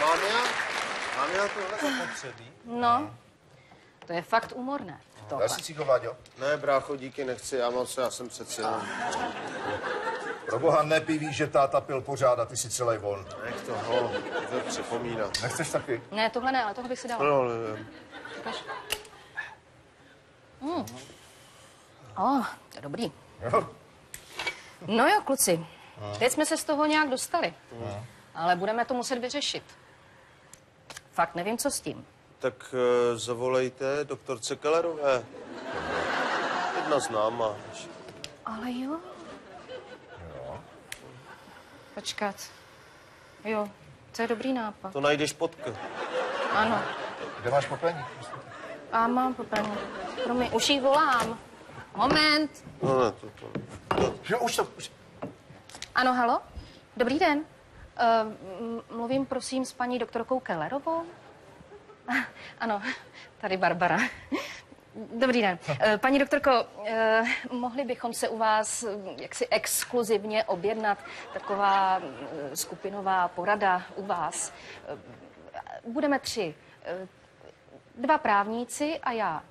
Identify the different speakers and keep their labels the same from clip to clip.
Speaker 1: Mám já? Mám já tohle zapotřebí?
Speaker 2: No, to je fakt úmorné. To
Speaker 3: Dá si cíko, Váďo?
Speaker 1: Ne, brácho, díky, nechci, já se, já jsem přeci jenom...
Speaker 3: Pro boha nepí, že táta pil pořád a ty si celý von.
Speaker 1: Nech toho, to připomínat.
Speaker 3: Nechceš taky?
Speaker 2: Ne, tohle ne, ale toho bych si dala.
Speaker 1: No, nevím.
Speaker 2: Oh, to je dobrý.
Speaker 3: Jo.
Speaker 2: No jo, kluci, teď jsme se z toho nějak dostali. Ale budeme to muset vyřešit. Fakt nevím, co s tím.
Speaker 1: Tak uh, zavolejte doktorce Kellerové. Jedna známá.
Speaker 2: Ale jo. Počkat. Jo, to je dobrý nápad.
Speaker 1: To najdeš pod K.
Speaker 2: Ano.
Speaker 3: Kde máš popení?
Speaker 2: A mám popravu. Promiň, už jí volám. Moment.
Speaker 1: No, ne, to, to.
Speaker 3: Jo, už to... Už...
Speaker 2: Ano, halo? Dobrý den. Uh, mluvím prosím s paní doktorkou Kellerovou? Ano, tady Barbara. Dobrý den. Eh, Paní doktorko, eh, mohli bychom se u vás eh, jaksi exkluzivně objednat taková eh, skupinová porada u vás. Eh, Budeme tři. Dva právníci a já.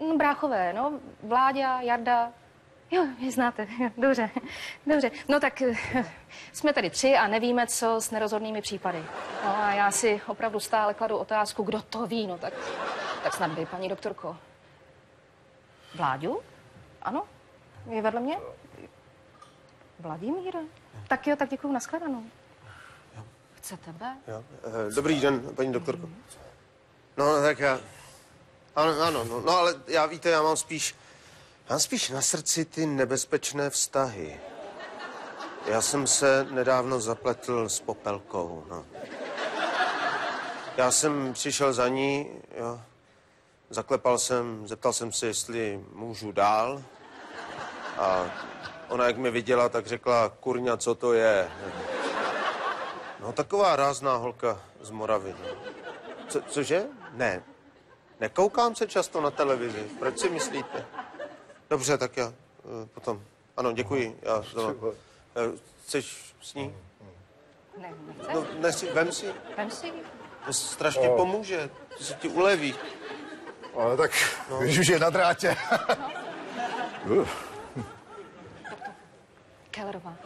Speaker 2: No, bráchové, no, Vláďa, Jarda. Jo, je znáte, jo, dobře, dobře. No tak eh, jsme tady tři a nevíme, co s nerozhodnými případy. No a já si opravdu stále kladu otázku, kdo to ví, no tak, tak snad by, paní doktorko. Vláďu? Ano? Je vedle mě? Vladimír? Tak jo, tak děkuju, nashledanou. Chcete B?
Speaker 1: Jo. Eh, Dobrý den, paní doktorko. No, tak já... Ano, ano, no, no, ale já víte, já mám spíš... Mám spíš na srdci ty nebezpečné vztahy. Já jsem se nedávno zapletl s popelkou, no. Já jsem přišel za ní, jo. Zaklepal jsem, zeptal jsem se, jestli můžu dál. A ona, jak mě viděla, tak řekla, kurňa, co to je? No, taková rázná holka z Moravy. No. Co, cože? Ne. Nekoukám se často na televizi. Proč si myslíte? Dobře, tak já uh, potom. Ano, děkuji. Já to, uh, chceš s ní?
Speaker 2: Ne?
Speaker 1: No, nesi, vem si.
Speaker 2: Vem si.
Speaker 1: To strašně pomůže. To se ti uleví.
Speaker 3: Ale tak, no. když už je na drátě. Uh,
Speaker 2: Kellerová.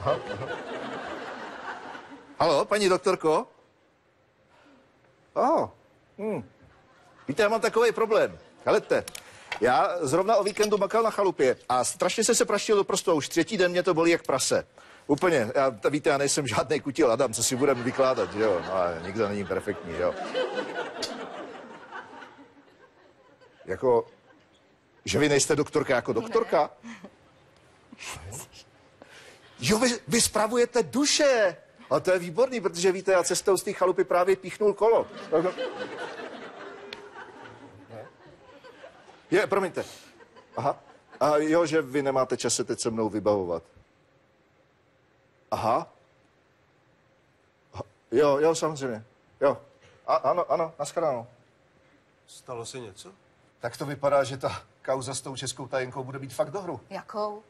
Speaker 3: Halo, paní doktorko? Oh. Hm. Víte, já mám takový problém. Helete, já zrovna o víkendu makal na chalupě a strašně se se praštil do prostou. Už třetí den mě to bolí jak prase. Úplně. Já, t- víte, já nejsem žádný kutil Adam, co si budeme vykládat, že jo? No, a nikdo není perfektní, jo? Jako, že vy nejste doktorka jako doktorka? Jo, vy, vy spravujete duše. A to je výborný, protože víte, já cestou z té chalupy právě píchnul kolo. Je, promiňte. Aha. A jo, že vy nemáte čas se teď se mnou vybavovat. Aha. Ha- Jo, jo, samozřejmě. Jo. A, ano, ano, naschledanou.
Speaker 1: Stalo se něco?
Speaker 3: Tak to vypadá, že ta kauza s tou českou tajenkou bude být fakt do hru.
Speaker 2: Jakou?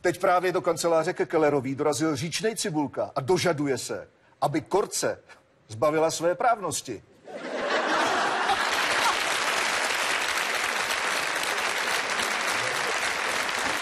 Speaker 3: Teď právě do kanceláře ke Kellerový dorazil říčnej cibulka a dožaduje se, aby Korce zbavila své právnosti.